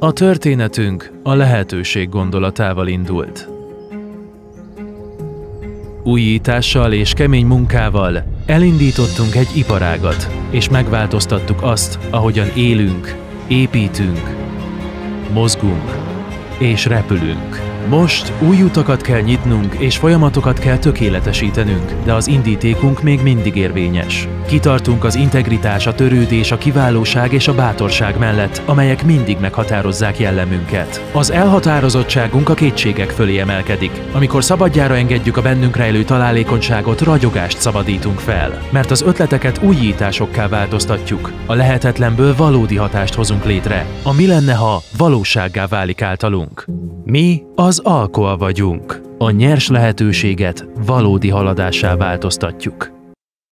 A történetünk a lehetőség gondolatával indult. Újítással és kemény munkával elindítottunk egy iparágat, és megváltoztattuk azt, ahogyan élünk, építünk, mozgunk és repülünk. Most új utakat kell nyitnunk, és folyamatokat kell tökéletesítenünk, de az indítékunk még mindig érvényes. Kitartunk az integritás, a törődés, a kiválóság és a bátorság mellett, amelyek mindig meghatározzák jellemünket. Az elhatározottságunk a kétségek fölé emelkedik. Amikor szabadjára engedjük a bennünk rejlő találékonyságot, ragyogást szabadítunk fel. Mert az ötleteket újításokká változtatjuk. A lehetetlenből valódi hatást hozunk létre. A mi lenne, ha valósággá válik általunk? Mi az alkoa vagyunk. A nyers lehetőséget valódi haladássá változtatjuk.